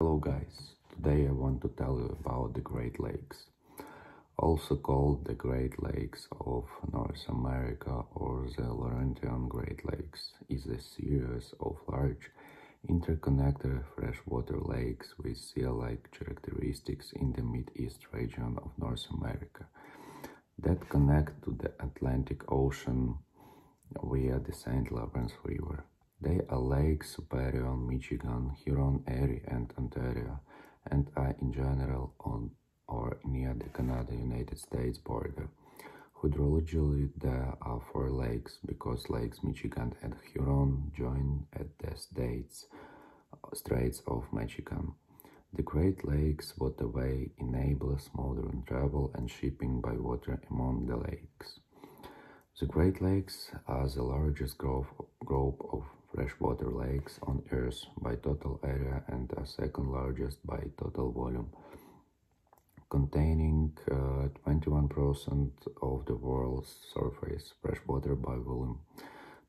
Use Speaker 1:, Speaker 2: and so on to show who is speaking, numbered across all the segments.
Speaker 1: Hello guys, today I want to tell you about the Great Lakes. Also called the Great Lakes of North America or the Laurentian Great Lakes, is a series of large interconnected freshwater lakes with sea-like characteristics in the Mid-East region of North America that connect to the Atlantic Ocean via the St. Lawrence River. They are Lakes Superior, Michigan, Huron, Erie, and Ontario, and are in general on or near the Canada-United States border. Hydrologically, there are four lakes because Lakes Michigan and Huron join at the states, Straits of Michigan. The Great Lakes waterway enables modern travel and shipping by water among the lakes. The Great Lakes are the largest group of freshwater lakes on Earth by total area and are second largest by total volume, containing 21% uh, of the world's surface freshwater by volume.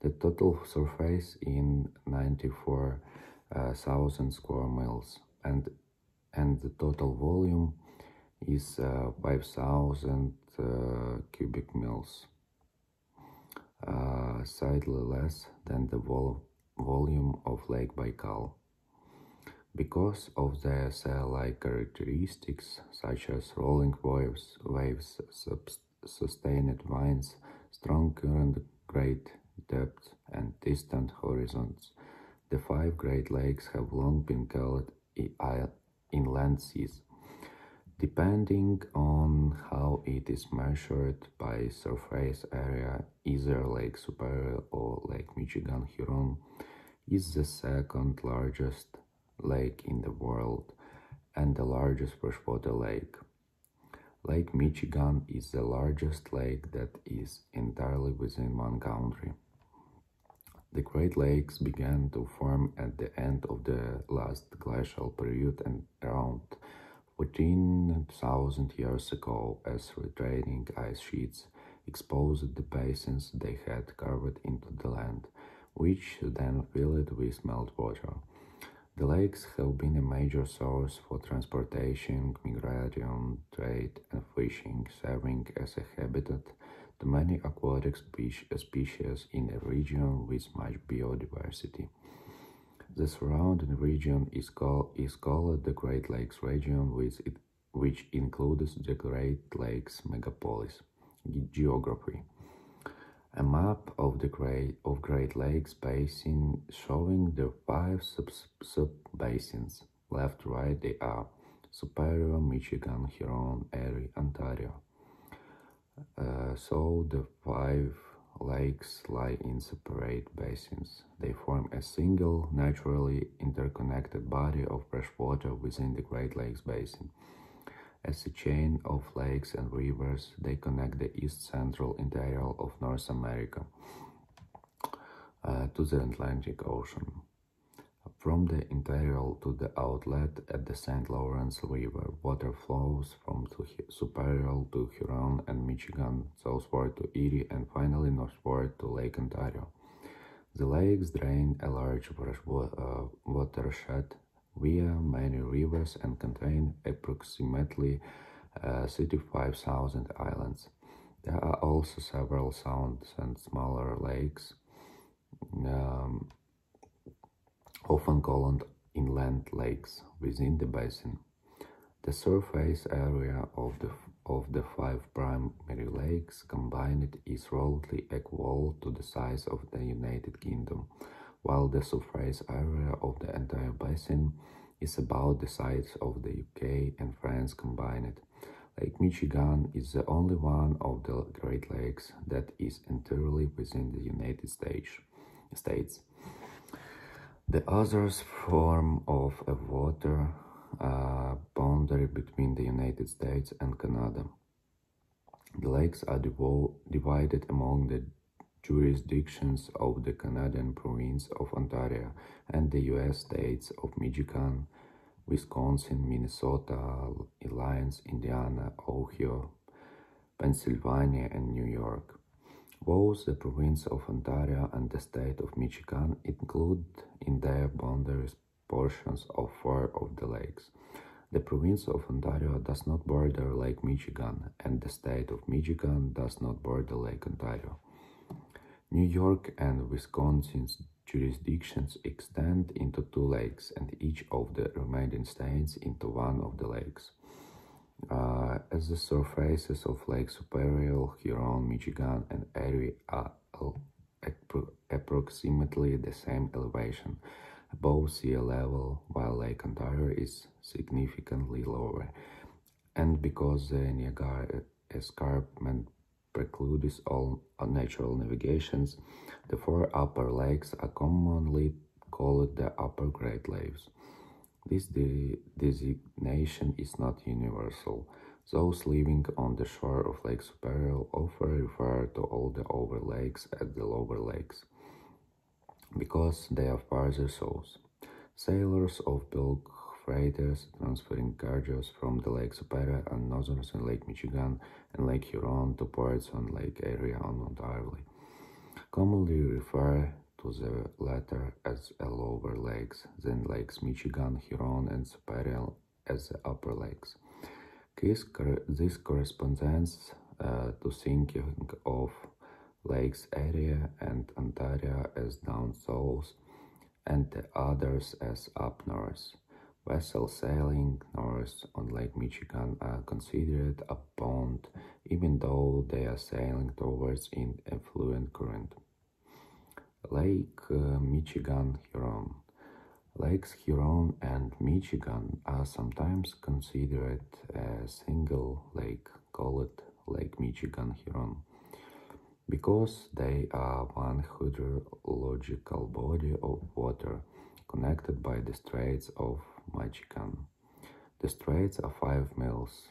Speaker 1: The total surface in 94,000 uh, square miles and and the total volume is uh, 5000 uh, cubic miles uh, slightly less than the vol volume of Lake Baikal. Because of their cell-like characteristics, such as rolling waves, waves sustained winds, strong current, great depth, and distant horizons, the five Great Lakes have long been called inland seas. Depending on how it is measured by surface area, either Lake Superior or Lake Michigan Huron is the second largest lake in the world and the largest freshwater lake. Lake Michigan is the largest lake that is entirely within one country. The Great Lakes began to form at the end of the last glacial period and around 14,000 years ago as retreating ice sheets exposed the basins they had carved into the land, which then filled with meltwater. The lakes have been a major source for transportation, migration, trade, and fishing, serving as a habitat to many aquatic species in a region with much biodiversity. The surrounding region is, call, is called the Great Lakes region, which includes the Great Lakes megapolis. Geography A map of the Great, of Great Lakes Basin showing the five sub-basins. Left, right, they are Superior, Michigan, Huron, Erie, Ontario. Uh, so the five lakes lie in separate basins. They form a single, naturally interconnected body of fresh water within the Great Lakes Basin. As a chain of lakes and rivers, they connect the east-central interior of North America uh, to the Atlantic Ocean. From the interior to the outlet at the St. Lawrence River, water flows from Superior to Huron and Michigan, southward to Erie, and finally northward to Lake Ontario. The lakes drain a large uh, watershed via many rivers and contain approximately uh, 35,000 islands. There are also several sounds and smaller lakes. Um, often called inland lakes within the basin. The surface area of the, of the five primary lakes combined is roughly equal to the size of the United Kingdom, while the surface area of the entire basin is about the size of the UK and France combined. Lake Michigan is the only one of the Great Lakes that is entirely within the United States. The others form of a water uh, boundary between the United States and Canada. The lakes are divided among the jurisdictions of the Canadian province of Ontario and the US states of Michigan, Wisconsin, Minnesota, Illinois, Indiana, Ohio, Pennsylvania, and New York. Both the province of Ontario and the state of Michigan include in their boundaries portions of four of the lakes. The province of Ontario does not border Lake Michigan, and the state of Michigan does not border Lake Ontario. New York and Wisconsin's jurisdictions extend into two lakes, and each of the remaining states into one of the lakes. Uh, as the surfaces of Lake Superior, Huron, Michigan, and Erie are approximately the same elevation, above sea level, while Lake Ontario is significantly lower. And because the Niagara escarpment precludes all natural navigations, the four upper lakes are commonly called the Upper Great Lakes. This de designation is not universal. Those living on the shore of Lake Superior often refer to all the over lakes as the lower lakes because they are farther south. Sailors of bulk freighters transferring cargoes from the Lake Superior and northern Lake Michigan and Lake Huron to ports on Lake Erie on Ontario commonly refer to the latter as the lower lakes, then Lakes Michigan, Huron, and Superior as the upper lakes. This corresponds uh, to thinking of Lakes Erie and Ontario as down south and the others as up north. Vessels sailing north on Lake Michigan are considered a pond even though they are sailing towards an affluent current. Lake uh, Michigan Huron Lakes Huron and Michigan are sometimes considered a single lake called Lake Michigan Huron because they are one hydrological body of water connected by the Straits of Michigan. The straits are 5 miles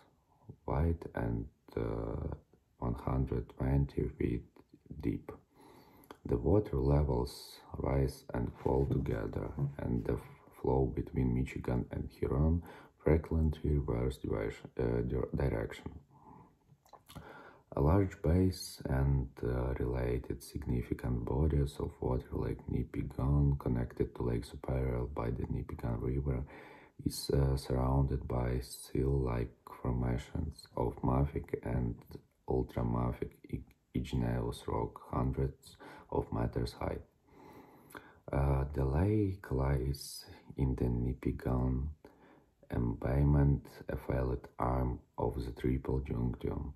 Speaker 1: wide and uh, 120 feet deep. The water levels rise and fall together, and the flow between Michigan and Huron frequently reverse uh, direction. A large base and uh, related significant bodies of water like Nipigon, connected to Lake Superior by the Nipigon River, is uh, surrounded by seal-like formations of mafic and ultramafic igneous rock hundreds of meters high. Uh, the lake lies in the Nipigon embayment, a failed arm of the Triple Junction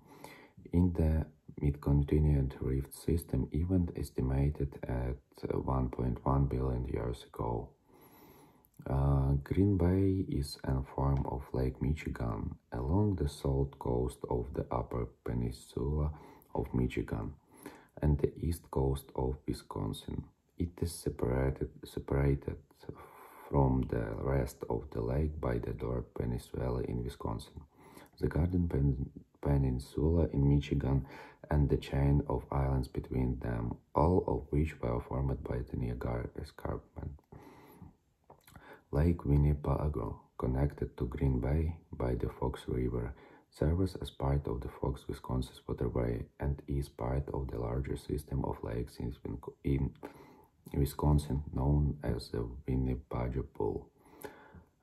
Speaker 1: in the mid-continent rift system event estimated at 1.1 billion years ago. Uh, Green Bay is a form of Lake Michigan along the south coast of the Upper Peninsula of Michigan and the east coast of Wisconsin. It is separated, separated from the rest of the lake by the Door Peninsula in Wisconsin. The Garden Pen Peninsula in Michigan and the chain of islands between them, all of which were formed by the Niagara Escarpment. Lake Winnebago, connected to Green Bay by the Fox River, serves as part of the Fox Wisconsin waterway and is part of the larger system of lakes in Wisconsin known as the Winnebago Pool.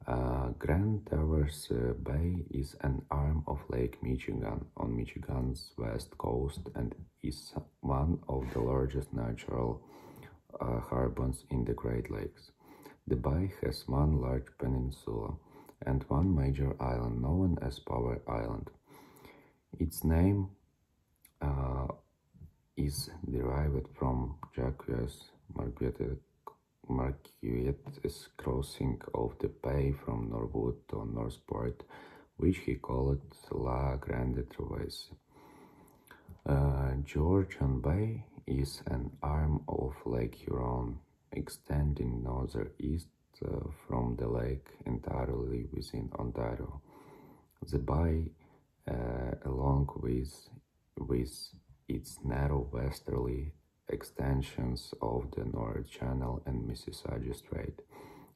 Speaker 1: Uh, Grand Traverse uh, Bay is an arm of Lake Michigan on Michigan's west coast and is one of the largest natural uh, harbors in the Great Lakes. The bay has one large peninsula and one major island known as Power Island. Its name uh, is derived from Jacques Marquette's crossing of the bay from Norwood to Northport, which he called La Grande Traverse. Uh, Georgian Bay is an arm of Lake Huron, extending northeast from the lake entirely within Ontario. The bay, uh, along with, with its narrow westerly extensions of the North Channel and Mississauga Strait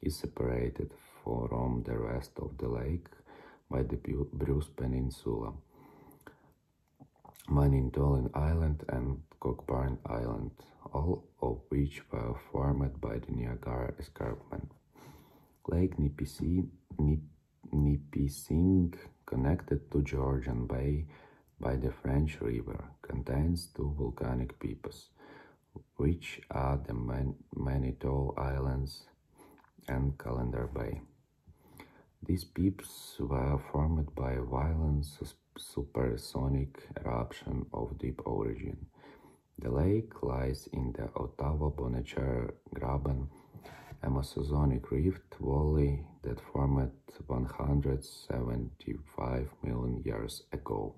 Speaker 1: is separated from the rest of the lake by the Bruce Peninsula, Manitoulin Island and Cockburn Island, all of which were formed by the Niagara Escarpment. Lake Nipissing, connected to Georgian Bay by the French River, contains two volcanic peaks, which are the Man Manitou Islands and Callander Bay. These peaks were formed by violent supersonic eruption of deep origin. The lake lies in the Ottawa-Bonnechere Graben, a Mesozoic rift valley that formed 175 million years ago.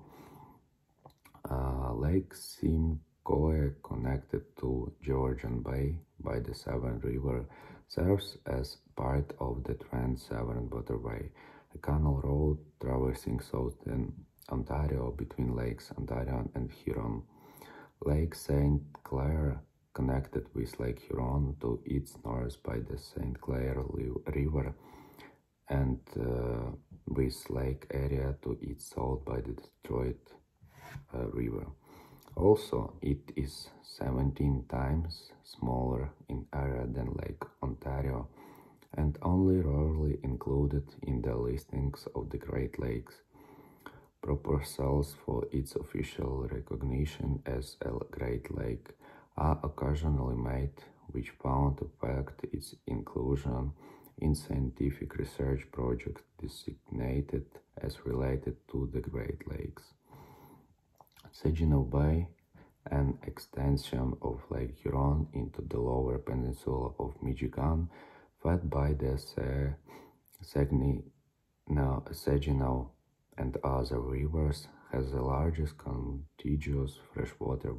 Speaker 1: Uh, lake Simcoe, connected to Georgian Bay by the Severn River, serves as part of the Trent-Severn Waterway, a canal road traversing southern Ontario between Lakes Ontario and Huron. Lake St. Clair connected with Lake Huron to its north by the St. Clair River and uh, with Lake Erie to its south by the Detroit uh, River. Also, it is 17 times smaller in area than Lake Ontario and only rarely included in the listings of the Great Lakes. Proposals for its official recognition as a Great Lake are occasionally made, which found to affect its inclusion in scientific research projects designated as related to the Great Lakes. Saginaw Bay an extension of Lake Huron into the lower peninsula of Michigan, fed by the Saginaw and other rivers, has the largest contiguous freshwater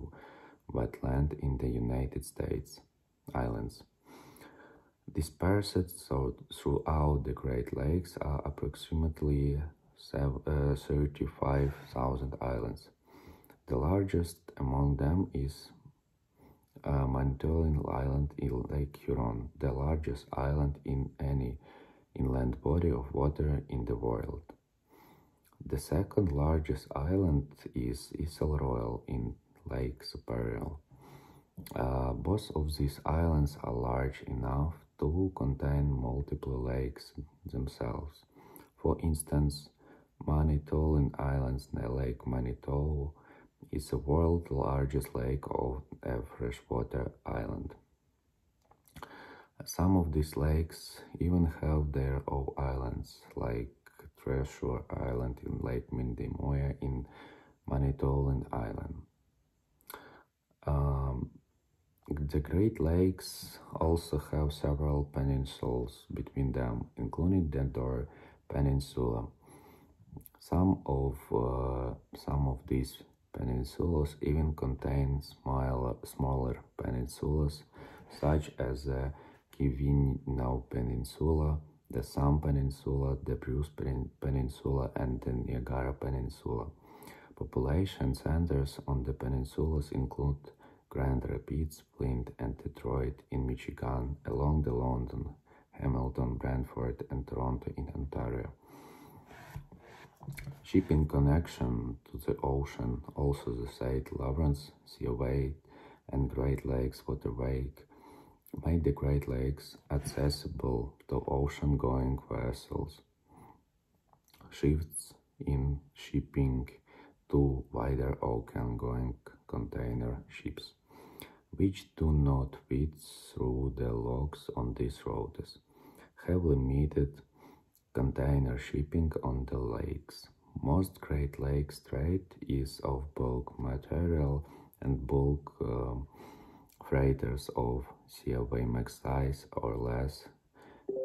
Speaker 1: wetland in the United States islands. Dispersed throughout the Great Lakes are approximately uh, 35,000 islands. The largest among them is uh, Manitoulin Island in Lake Huron, the largest island in any inland body of water in the world. The second largest island is Isle Royale in Lake Superior. Uh, both of these islands are large enough to contain multiple lakes themselves. For instance, Manitoulin Islands, near Lake Manitou, is the world's largest lake of a freshwater island. Some of these lakes even have their own islands, like Treasure Island in Lake Mindemoya in Manitoulin Island. Um, the Great Lakes also have several peninsulas between them, including the Door Peninsula. Some of uh, some of these Peninsulas even contain smaller, peninsulas, such as the Keweenaw Peninsula, the Sun Peninsula, the Bruce Peninsula, and the Niagara Peninsula. Population centers on the peninsulas include Grand Rapids, Flint, and Detroit in Michigan, along the London, Hamilton, Brantford, and Toronto in Ontario. Shipping connection to the ocean, also the St. Lawrence Seaway and Great Lakes Waterway, made the Great Lakes accessible to ocean-going vessels. Shifts in shipping to wider ocean-going container ships, which do not fit through the locks on these routes, have limited container shipping on the lakes. Most Great Lakes trade is of bulk material and bulk um, freighters of COV size or less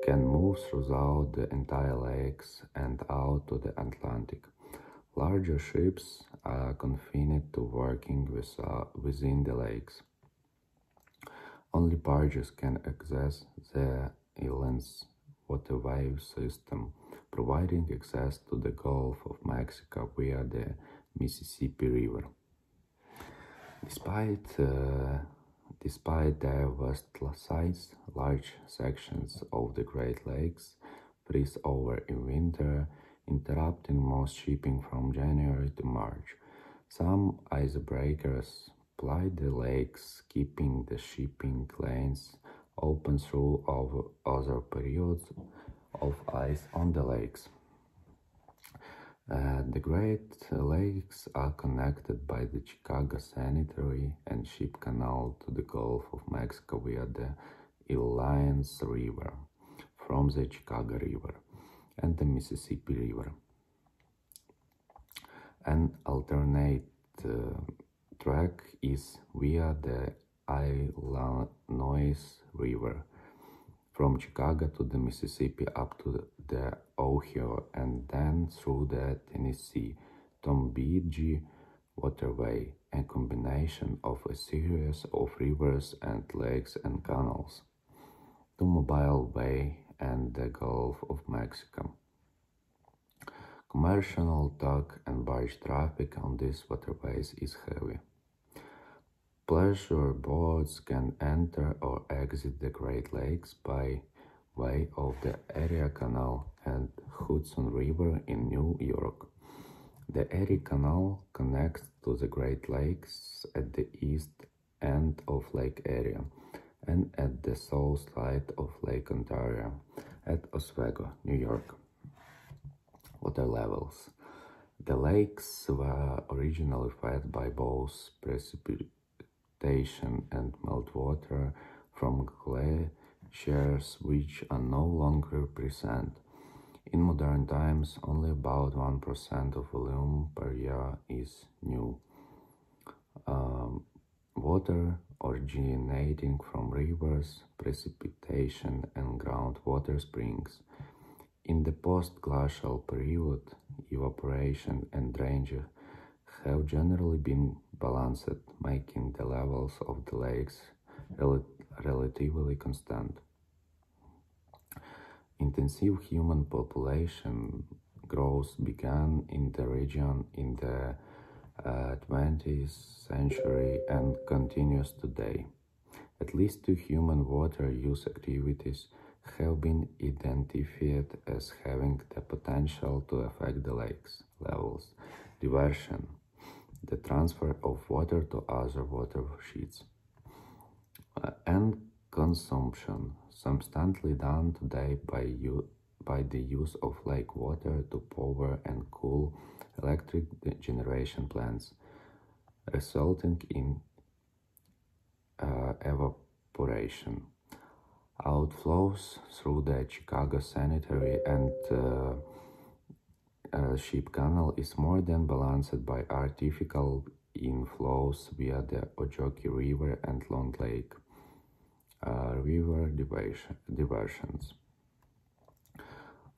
Speaker 1: can move throughout the entire lakes and out to the Atlantic. Larger ships are confined to working uh, within the lakes. Only barges can access the island's waterway system providing access to the Gulf of Mexico via the Mississippi River. Despite, uh, despite their vast size, large sections of the Great Lakes freeze over in winter, interrupting most shipping from January to March. Some icebreakers ply the lakes, keeping the shipping lanes open through other periods of ice on the lakes. Uh, the Great Lakes are connected by the Chicago Sanitary and Ship Canal to the Gulf of Mexico via the Illinois River from the Chicago River and the Mississippi River. An alternate uh, track is via the Illinois River from Chicago to the Mississippi up to the Ohio and then through the Tennessee Tombigbee Waterway, a combination of a series of rivers and lakes and canals, to Mobile Bay and the Gulf of Mexico. Commercial tug and barge traffic on these waterways is heavy. Pleasure boats can enter or exit the Great Lakes by way of the Erie Canal and Hudson River in New York. The Erie Canal connects to the Great Lakes at the east end of Lake Erie and at the south side of Lake Ontario at Oswego, New York. Water levels. The lakes were originally fed by both precipitation and meltwater from glaciers which are no longer present. In modern times, only about 1% of volume per year is new. Um, water originating from rivers, precipitation, and groundwater springs. In the post-glacial period, evaporation and drainage have generally been balanced, making the levels of the lakes rel relatively constant. Intensive human population growth began in the region in the uh, 20th century and continues today. At least two human water use activities have been identified as having the potential to affect the lake's levels. Diversion, the transfer of water to other watersheds, uh, and consumption, substantially done today by, by the use of lake water to power and cool electric generation plants, resulting in uh, evaporation. Outflows through the Chicago Sanitary and uh, uh, Ship Canal is more than balanced by artificial inflows via the Ogoki River and Long Lake uh, river diversion, diversions.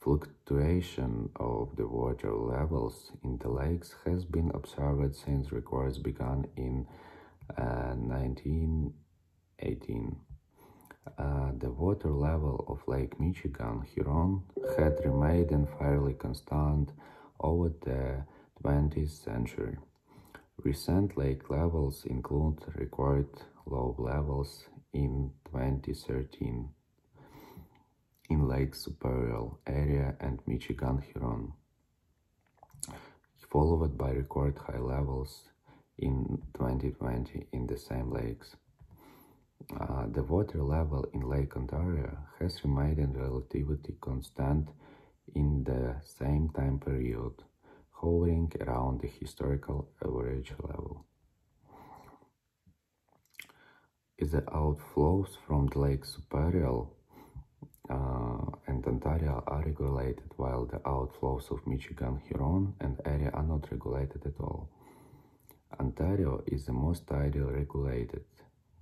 Speaker 1: Fluctuation of the water levels in the lakes has been observed since records began in uh, 1918. Uh, the water level of Lake Michigan Huron had remained fairly constant over the 20th century. Recent lake levels include record low levels in 2013 in Lake Superior area and Michigan Huron, followed by record high levels in 2020 in the same lakes. Uh, the water level in Lake Ontario has remained relatively constant in the same time period, hovering around the historical average level. The outflows from the Lake Superior Ontario are regulated, while the outflows of Michigan, Huron, and Erie are not regulated at all. Ontario is the most tightly regulated,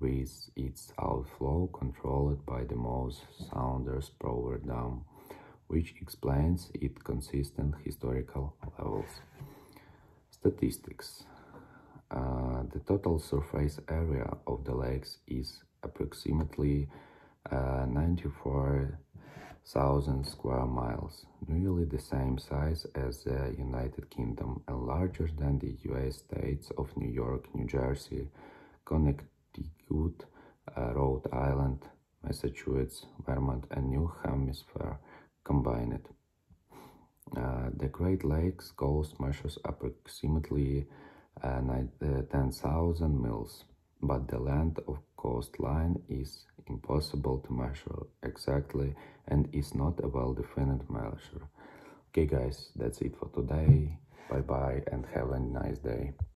Speaker 1: with its outflow controlled by the Moses Saunders Power Dam, which explains its consistent historical levels. Statistics uh, The total surface area of the lakes is approximately uh, 94,000 square miles, nearly the same size as the United Kingdom and larger than the US states of New York, New Jersey, Connecticut, uh, Rhode Island, Massachusetts, Vermont, and New Hampshire combined. Uh, the Great Lakes coast measures approximately uh, uh 10,000 miles, but the length of coastline is impossible to measure exactly and is not a well-defined measure. Okay guys, that's it for today. Bye bye and have a nice day.